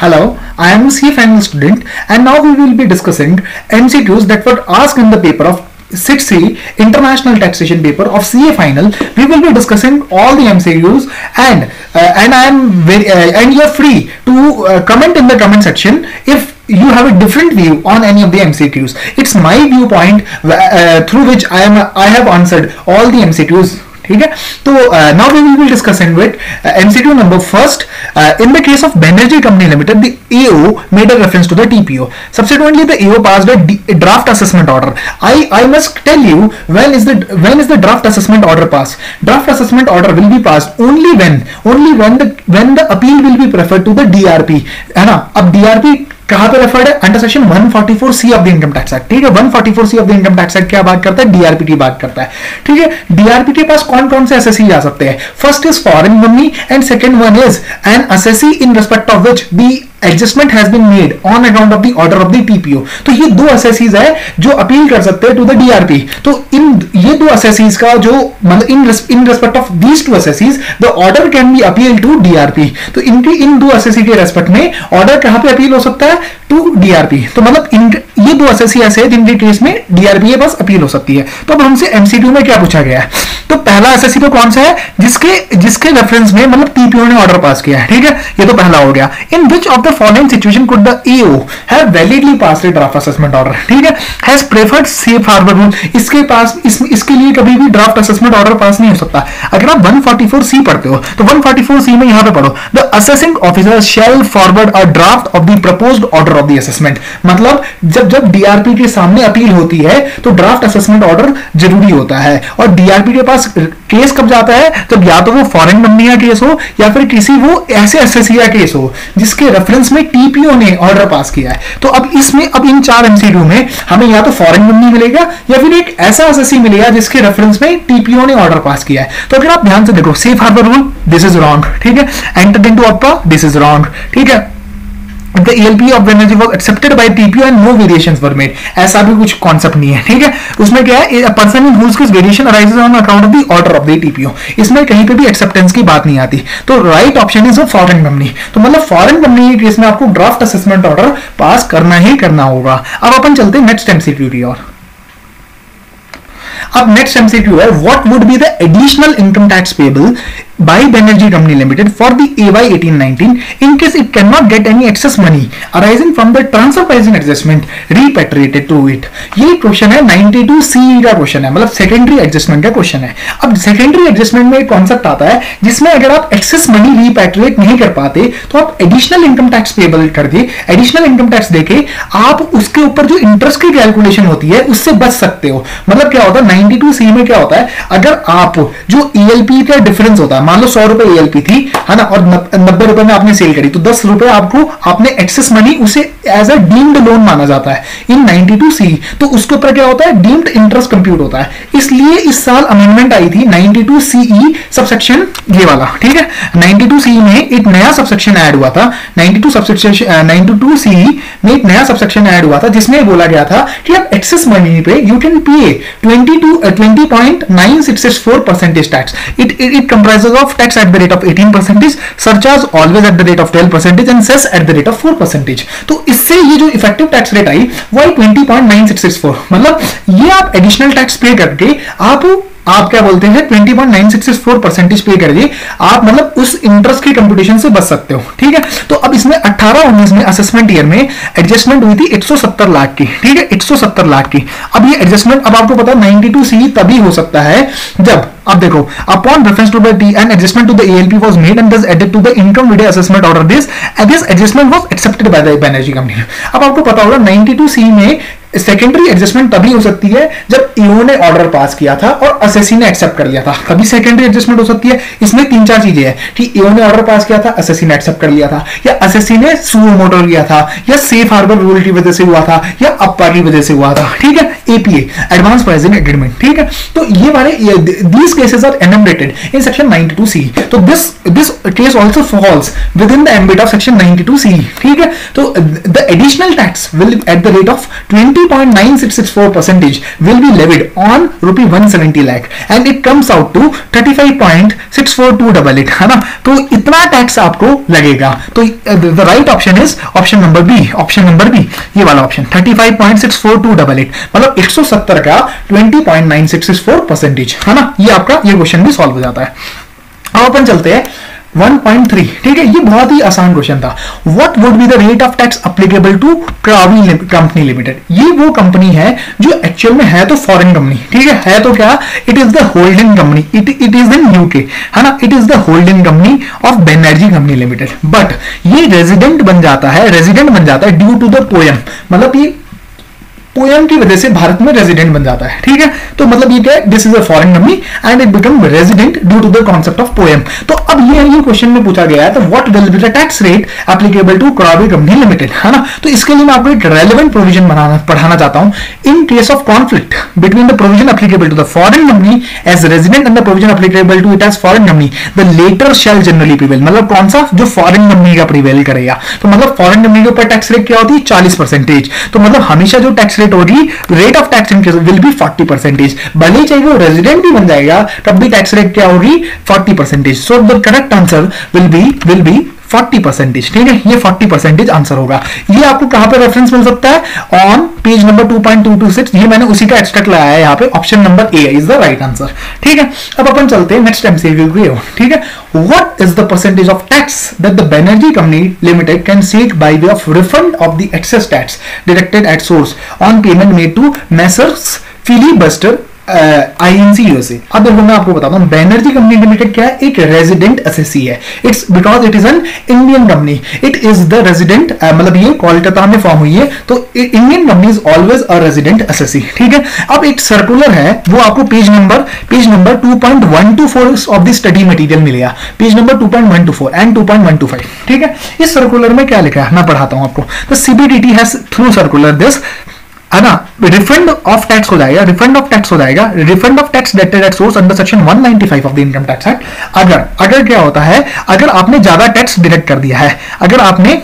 Hello, I am a CA final student and now we will be discussing MCQs that were asked in the paper of 6C International Taxation paper of CA final. We will be discussing all the MCQs and uh, and I am very uh, and you are free to uh, comment in the comment section if you have a different view on any of the MCQs. It's my viewpoint uh, through which I am I have answered all the MCQs ठीक है? तो now we will discuss in with MCQ number first in the case of Banerjee company limited the AO made a reference to the TPO subsequently the AO pass the draft assessment order I I must tell you when is the when is the draft assessment order pass draft assessment order will be pass only when only when the when the appeal will be preferred to the DRP है ना अब DRP कहाँ पे referred है? Under section 144 C of the income tax act ठीक है? 144 C of the income tax act क्या बात करता है? डीआरपी की बात करता है, ठीक है? डीआरपी के पास कौन कौन से एसएससी जा सकते हैं? First is foreign money and second one is an SSC in respect of which the adjustment has been made on account of the order of the TPO तो ये दो असेसीज है जो अपील कर सकते हैं टू द डीआरपी तो इन, ये दो असेसीज का जो मतलब in in respect of these two assessees the order can be appeal to DRP तो इनकी, इन दो असेसी के रेस्पेक्ट में ऑर्डर कहाँ पे अपील हो सकता है? टू डीआरपी तो मतलब ये दो एसएससी ऐसे हैं जिनके केस में डीआरपी के पास अपील हो सकती है। तो अब हमसे एमसीक्यू में क्या पूछा गया है? तो पहला एसएससी तो कौन सा है? जिसके जिसके रेफरेंस में मतलब टीपीओ ने ऑर्डर पास किया है ठीक है? ये तो पहला हो गया। In which of the following situation could the EO have validly pass a draft assessment order ठीक है? Has preferred safe harbour rule इसके पास इस, इसके लिए कभी भी ड्राफ्ट असेसमेंट ऑर्डर पास नहीं हो सकता। अगर आप 144 सी पढ़ते हो तो 144 सी में यहाँ पे पढ़ो the assessing officer shall forward a draft of the proposed order of the assessment मतलब जब जब डीआरपी के सामने अपील होती है तो ड्राफ्ट असेसमेंट ऑर्डर ज़रूरी होता है। और डीआरपी के पास केस कब जाता है? जब या तो वो फॉरेन का केस हो, या फिर किसी वो ऐसे एसएससी केस हो, जिसके रेफरेंस में टीपीओ ने ऑर्डर पास किया है। तो अब इसमें, अब इन चार एमसीक्यू में हमें या तो फॉरेन कंपनी मिलेगा, या फिर एक ऐसा एसएससी मिलेगा, जिसके रेफरेंस में टीपीओ ने ऑर्डर पास किया है। तो अगर आप ध्यान से देखो safe harbour rule this is wrong ठीक है? एंटर इनटू अप्पा दिस इज़ रॉन्ग ठीक है? The ELP of energy was accepted by TPO and no variations were made. ऐसा भी कुछ कॉन्सेप्ट नहीं है, ठीक है? उसमें क्या है? in whose case variation arises on account of the order of the TPO इसमें कहीं पे भी एक्सेप्टेंस की बात नहीं आती। तो right option is foreign company तो मतलब फॉरेन कंपनी के केस में आपको ड्राफ्ट असेसमेंट ऑर्डर पास करना ही करना होगा। अब अपन चलते हैं नेक्स्ट एमसीक्यू की और अब नेक्स्ट एमसीक्यू है what would be the additional income tax payable by Banerjee Company Limited for the AY 1819 in case it cannot get any excess money arising from the transfer pricing adjustment repatriated to it. ये question है 92 CE का question है मतलब secondary adjustment का question है। अब secondary adjustment में एक कॉन्सेप्ट आता है, जिसमें अगर आप एक्सेस मनी रिपैट्रिएट नहीं कर पाते तो आप एडिशनल इनकम टैक्स पेबल कर दे एडिशनल इनकम टैक्स देके आप उसके ऊपर जो इंटरेस्ट की कैलकुलेशन होती है, उससे बच सकते हो। मतलब क्या होता है 92 सी में क्या होता है, अगर आप जो ईएलपी का डिफरेंस होता है मान लो सौ रुपए ईएलपी थी, है ना? और नब्बे रुपए में आपने सेल करी तो दस रुपए आपको, आपने एक्सेस मनी उसे एज अ डीम्ड लोन माना जाता है इन 92 सी तो उसके ऊपर क्या होता है? डीम्ड इंटरेस्ट कंप्यूट होता है। इसलिए इस साल अमेंडमेंट आई थी 92 सीई सबसेक्शन ये वाला, ठीक है? 92 सीई में एक नया सबसेक्शन ऐड हुआ था। 92 सबसेक्शन 92 सीई में एक नया सबसेक्शन ऐड हुआ था, जिसमें बोला गया था कि आप एक्सेस मनी पे you can pay 22 20.9664 percentage tax it it comprises of tax at the rate of 18 percentage surcharge always at the rate of 12 percentage and cess at the rate of 4 percentage तो इससे ये जो effective tax rate I वो आई 20.9664 मतलब ये आप additional tax पे करके आप आप क्या बोलते हैं? 20.964 परसेंटेज पे कर दिए आप मतलब उस इंटरेस्ट की कंपटीशन से बच सकते हो, ठीक है? तो अब इसमें 18 19 में असेसमेंट ईयर में एडजस्टमेंट हुई थी 170 लाख की, ठीक है? 170 लाख की। अब ये एडजस्टमेंट अब आपको पता है 92 सी तभी हो सकता है जब, अब देखो upon reference to the T and adjustment to the ALP was made and this added to the income video assessment order this this adjustment was accepted by the Banerjee company अब आपको पता होगा 92 सी में सेकेंडरी एडजस्टमेंट तभी हो सकती है जब ईओ ने ऑर्डर पास किया था और असेसी ने एक्सेप्ट कर लिया था। कभी सेकेंडरी एडजस्टमेंट हो सकती है। इसमें तीन चार चीज़ें हैं कि ईओ ने ऑर्डर पास किया था असेसी ने एक्सेप्ट कर लिया था, या असेसी ने सुमोटर लिया था, या सेफ़ हार्बर रूल की वजह से हुआ था, या अपर की वजह से हुआ था। ठीक है? एपीए एडवांस प्राइसिंग एग्रीमेंट ठीक है? तो ये वाले these cases are enumerated in section 92 C तो this this case also falls with in the ambit of section 92 C ठीक है? तो the additional tax will at the rate of 20.9664 percentage will be levied on rupee 170 lakh and it comes out to 35.642 double it है ना? तो इतना tax आपको लगेगा। तो the right option is option number B option number B ये वाला option 35.642 double it मतलब 170 का 20.9664 परसेंटेज है ना? ये आपका, ये क्वेश्चन भी सॉल्व हो जाता है। अब अपन चलते हैं 1.3 ठीक है? ये बहुत ही आसान क्वेश्चन था। What would be the rate of tax applicable to क्रावी company limited ये वो कंपनी है जो एक्चुअल में है तो फॉरेन कंपनी ठीक है? है तो क्या? It is the holding company it it is in UK है ना? It is the holding company of Banerjee company limited but ये रेजिडेंट बन जाता है रेजिडेंट बन जाता है ड्यू टू द पोयम मतलब ये पोएम की वजह से भारत में रेजिडेंट बन जाता है, ठीक है? तो मतलब ये क्या है? This is a foreign company and it become resident due to the concept of POEM तो अब ये ये क्वेश्चन में पूछा गया है तो what will be the tax rate applicable to क्रॉबी company limited है ना? तो इसके लिए मैं आपको एक रेलिवेंट प्रोविज़न बनाना, पढ़ाना चाहता हूँ। In case of conflict between the provision applicable to the foreign company as resident and the provision applicable to it as foreign company the latter shall generally prevail मतलब कौन सा? जो फॉरेन कंपनी का prevail करेगा। तो मतलब foreign company के ऊपर टैक्स रेट क्या होती है? चालीस परसेंटेज तो मतलब हमेशा जो टैक्स रेट होगी rate of tax increase will be 40 percentage भले चाहिए वो रेजिडेंट भी बन जाएगा, तब भी टैक्स रेट क्या होगी? 40 percentage so the correct answer will be will be 40 percentage ठीक है? ये 40 परसेंटेज आंसर होगा। ये आपको कहाँ पे रेफरेंस मिल सकता है? ऑन पेज नंबर 2.226 ये मैंने उसी का एक्सट्रैक्ट लाया है यहाँ पे। Option number A is the right answer ठीक है? अब अपन चलते हैं नेक्स्ट एमसीव्यू ठीक है? What is the percentage of tax that the Banerjee company limited can seek by way of refund of the excess tax deducted at source on payment made to messrs filibuster INC USA अब देखो मैं आपको बताता हूँ Banerjee company limited क्या है? एक resident SSC है। It's because it is an Indian company it is the resident मतलब ये कोलकाता में फॉर्म हुई है तो Indian company is always a resident SSC ठीक है? अब एक सर्कुलर है, वो आपको page number page number 2.124 of the study material मिलेगा। पेज नंबर 2.124 एंड 2.125 ठीक है? इस सर्कुलर में क्या लिखा है? मैं पढ़ाता हूँ आपको। तो CBDT has through circular this है ना रिफंड ऑफ़ टैक्स हो जाएगा रिफंड ऑफ़ टैक्स हो जाएगा refund of tax dated at source under section 195 of the income tax act अगर अगर क्या होता है, अगर आपने ज़्यादा टैक्स डिडक्ट कर दिया है, अगर आपने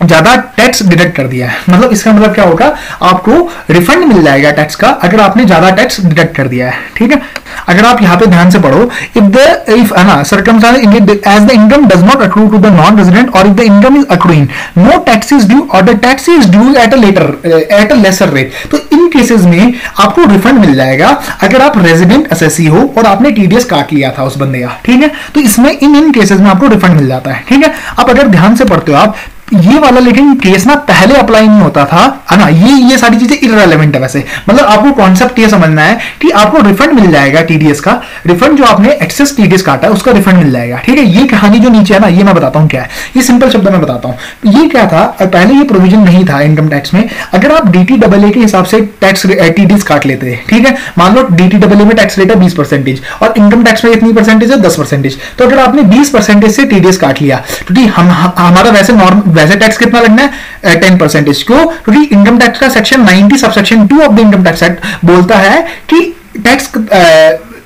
ज़्यादा टैक्स डिडक्ट कर दिया है। मतलब इसका मतलब क्या होगा? आपको रिफंड मिल जाएगा टैक्स का अगर आपने ज़्यादा टैक्स डिडक्ट कर दिया है। ठीक है? अगर आप यहाँ पे ध्यान से पढ़ो इफ़ द इफ़ ना circumstance as the income does not accrue to the non resident और if the income is accruing no tax is due और the tax is due at a later at a lesser rate तो इन cases में आपको refund मिल जाएगा अगर आप resident SSC हो और आपने टीडीएस काट लिया था उस बंदे का। ठीक है? तो इसमें इन इन केसेस में आपको रिफंड मिल जाता है। ठीक है? अब अगर ध्यान से पढ़ते हो आप ये वाला लेकिन केस ना पहले अप्लाई नहीं होता था। है ना? ये ये सारी चीज़ें इरेलीवेंट है वैसे। मतलब आपको कॉन्सेप्ट ये समझना है कि आपको रिफंड मिल जाएगा टीडीएस का। रिफंड जो आपने एक्सेस टीडीएस काटा है, उसका रिफंड मिल जाएगा। ठीक है? ये कहानी जो नीचे है ना, ये मैं बताता हूँ क्या है। ये सिंपल शब्द में बताता हूँ। ये क्या था? पहले ये प्रोविज़न नहीं था इनकम टैक्स में। अगर आप डी के हिसाब से टैक्स टीडीएस काट लेते हैं ठीक है? मान लो डी में टैक्स रेट है बीस परसेंटेज और इनकम टैक्स में इतनी परसेंटेज है दस परसेंटेज तो अगर आपने बीस परसेंटेज से टीडीएस काट लिया क्योंकि हम हमारा वैसे नॉर्म वैसे टैक्स कितना लगना है? टेन परसेंटेज क्यों क्योंकि इनकम टैक्स का section ninety subsection two of the income tax act बोलता है कि टैक्स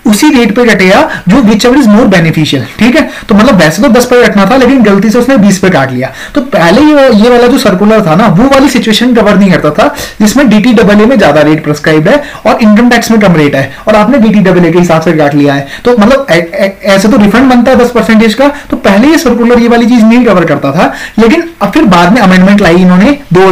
उसी रेट पे कटेगा जो whichever is more beneficial ठीक है? तो मतलब वैसे तो 10 पे रखना था, लेकिन गलती से उसने 20 पे काट लिया। तो पहले ये ये वाला जो सर्कुलर था ना, वो वाली सिचुएशन कवर नहीं करता था, जिसमें डीटी डबल में ज़्यादा रेट प्रिस्क्राइब है और इनकम टैक्स में कम रेट है, और आपने डीटी डबल के हिसाब से काट लिया है। तो मतलब ऐसे तो रिफंड बनता है दस परसेंटेज का तो पहले ये सर्कुलर ये वाली चीज़ नहीं कवर करता था, लेकिन अब फिर बाद में अमेंडमेंट लाई इन्होंने दो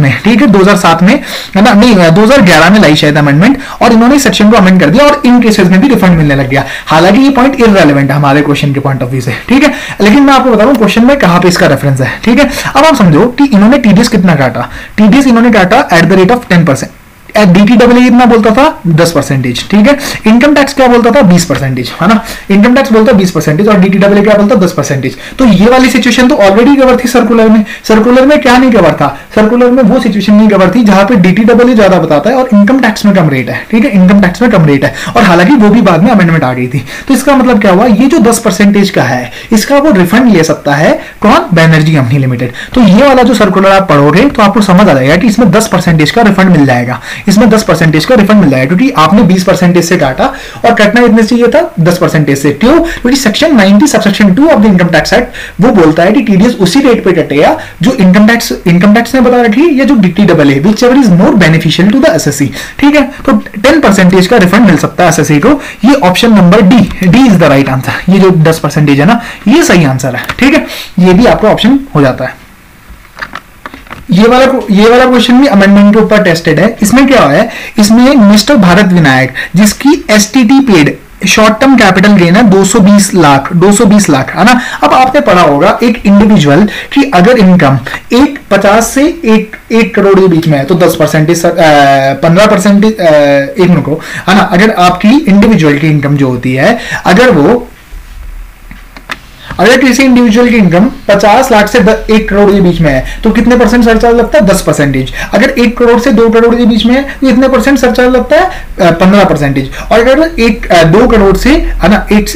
में, ठीक है? दो में, है ना? नहीं, दो में लाई शायद अमेंडमेंट और इन्होंने सेक्शन को अमेंड कर दिया, और इन केसेस में भी रिफंड मिलने लग गया। हालाँकि ये पॉइंट इनरेलीवेंट है हमारे क्वेश्चन के पॉइंट ऑफ़ व्यू से, ठीक है? लेकिन मैं आपको बता रहा हूँ क्वेश्चन में कहाँ पे इसका रेफरेंस है, ठीक है? अब आप समझो कि इन्होंने टीडीएस कितना काटा। टीडीएस इन्होंने काटा at the rate of ten percent DTW कितना बोलता था दस परसेंटेज ठीक है? इनकम टैक्स क्या बोलता था? बीस परसेंटेज है ना? इनकम टैक्स बोलता बीस परसेंटेज और डीटीडब्ल्यू क्या बोलता दस परसेंटेज तो ये वाली सिचुएशन तो ऑलरेडी कवर थी सर्कुलर में। सर्कुलर में क्या नहीं कवर था? सर्कुलर में वो सिचुएशन नहीं कवर थी जहाँ पे डीटीडब्ल्यू ज़्यादा बताता है और इनकम टैक्स में कम रेट है, ठीक है? इनकम टैक्स में कम रेट है। और हालाँकि वो भी बाद में अमेंडमेंट आ गई थी। तो इसका मतलब क्या हुआ? ये जो दस परसेंटेज का है, इसका वो रिफंड ले सकता है कौन? बैनर्जी कंपनी लिमिटेड तो ये वाला जो सर्कुलर आप पढ़ोगे तो आपको समझ आ जाएगा कि इसमें दस परसेंटेज का रिफंड मिल जाएगा। इसमें दस परसेंटेज का रिफंड मिल जाएगा क्योंकि आपने बीस परसेंटेज से काटा और कटना इतने चाहिए था? दस परसेंटेज से। क्यों? क्योंकि section ninety subsection two of the income tax act वो बोलता है कि टीडीएस उसी रेट पे कटेगा जो इनकम टैक्स इनकम टैक्स ने बता रखी, या जो डी डबल है whichever is more beneficial to the S ठीक है? तो टेन परसेंटेज का रिफंड मिल सकता है एस को। ये option number D D is the right answer ये जो दस परसेंटेज है ना, ये सही आंसर है। ठीक है? ये भी आपका ऑप्शन हो जाता है। ये वाला ये वाला क्वेश्चन भी अमेंडमेंट के ऊपर टेस्टेड है। इसमें क्या है? इसमें मिस्टर भारत विनायक, जिसकी S T T paid short term capital gain है 220 लाख 220 लाख, है ना? अब आपने पढ़ा होगा एक इंडिविजुअल कि अगर इनकम एक पचास से एक एक करोड़ के बीच में है तो 10 परसेंटेज पंद्रह परसेंटेज एक मिनट को है ना? अगर आपकी इंडिविजुअल की इनकम जो होती है, अगर वो अगर किसी इंडिविजुअल की इनकम 50 लाख से एक करोड़ के बीच में है तो कितने परसेंट सरचार्ज लगता है? 10 परसेंटेज अगर एक करोड़ से दो करोड़ के बीच में है तो कितने परसेंट सरचार्ज लगता है पंद्रह परसेंटेज और अगर एक दो करोड़ से, है ना, एक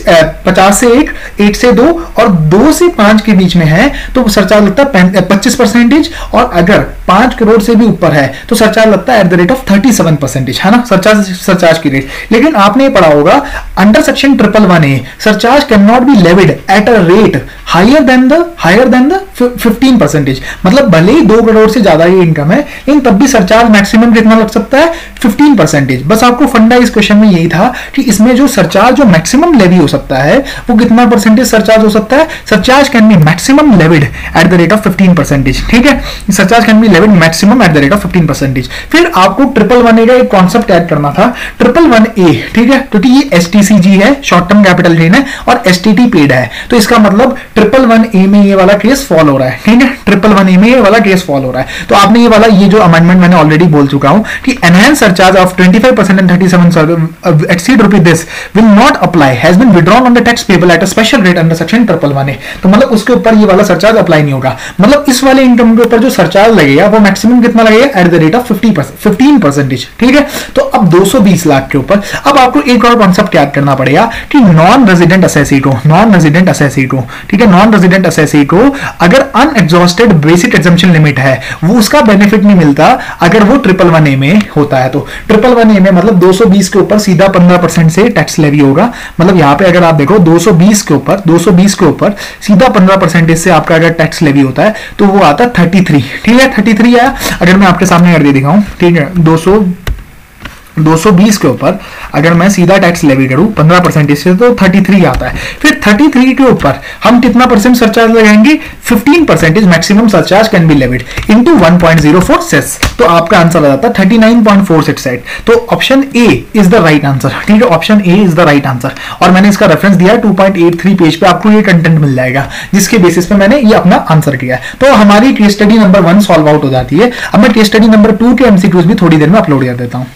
पचास से एक एक से दो, और दो से पाँच के बीच में है तो सरचार्ज लगता है पच्चीस परसेंटेज और अगर पाँच करोड़ से भी ऊपर है तो सरचार्ज लगता है at the rate of thirty seven percentage है ना? सरचार्ज सरचार्ज की रेट लेकिन आपने पढ़ा होगा under section triple one A surcharge can not be levied at a rate higher than the higher than the 15 percentage मतलब भले ही दो करोड़ से ज़्यादा ये इनकम है, लेकिन तब भी सरचार्ज मैक्सिमम कितना लग सकता है? 15 परसेंटेज बस आपको फंडा इस क्वेश्चन में यही था कि इसमें जो सरचार्ज जो मैक्सिमम लेवी हो सकता है, वो कितना परसेंटेज सरचार्ज हो सकता है? Surcharge can be maximum levied at the rate of fifteen percentage ठीक है? Surcharge can be levied maximum at the rate of fifteen percentage फिर आपको ट्रिपल वन ए का एक कॉन्सेप्ट ऐड करना था. ट्रिपल वन ए ठीक है? क्योंकि ये एस है शॉर्ट टर्म कैपिटल गेन है और एस पेड है. तो इसका मतलब ट्रिपल वन ए में ये वाला केस फॉल हो रहा है, ठीक है? ट्रिपल वन ए में ये वाला केस फॉल हो रहा है। तो आपने ये वाला, ये जो अमेंडमेंट मैंने ऑलरेडी बोल चुका हूँ कि enhance surcharge of 25 percent and 37 exceed rupees this will not apply has been withdrawn on the tax payable at a special rate under section triple one A तो मतलब उसके ऊपर ये वाला सरचार्ज अप्लाई नहीं होगा। मतलब इस वाले इनकम के ऊपर जो सरचार्ज लगेगा, वो मैक्सिमम कितना लगेगा? At the rate of fifty fifteen percentage ठीक है? तो अब दो सौ बीस लाख के ऊपर, अब आपको एक और कॉन्सेप्ट याद करना पड़ेगा कि नॉन रेजिडेंट असेसी को नॉन रेजिडेंट असेसी को। ठीक है नॉन रेजिडेंट असेसी को अगर अनएग्जॉस्टेड बेसिक एग्जामेशन लिमिट है, वो उसका बेनिफिट नहीं मिलता अगर वो ट्रिपल वन ए में होता है तो। ट्रिपल वन ए में मतलब 220 के ऊपर सीधा 15 परसेंट से टैक्स लेवी होगा। मतलब यहाँ पे अगर आप देखो 220 के ऊपर 220 के ऊपर सीधा 15 परसेंटेज से आपका अगर टैक्स लेवी होता है तो वो आता है 33 ठीक है 33 आया अगर मैं आपके सामने कर दे दिखाऊँ, ठीक है 200 220 के ऊपर अगर मैं सीधा टैक्स लेवी करूँ 15 परसेंटेज से तो 33 आता है। फिर 33 के ऊपर हम कितना परसेंट सरचार्ज लगाएँगे? 15 percentage maximum surcharge can be levied into 1.04 cess तो आपका आंसर आ जाता है 39.46 सेट तो option A is the right answer ठीक है option A is the right answer और मैंने इसका रेफरेंस दिया है 2.83 पेज पे, आपको ये कंटेंट मिल जाएगा, जिसके बेसिस पे मैंने ये अपना आंसर किया है। तो हमारी case study number one solve out हो जाती है। अब मैं केस स्टडी नंबर टू के एमसीक्यूज भी थोड़ी देर में अपलोड कर देता हूँ।